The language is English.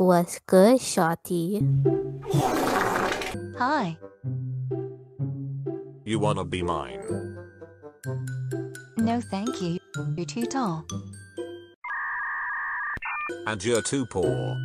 What's good, Shotty? Hi. You wanna be mine? No thank you. You're too tall. And you're too poor.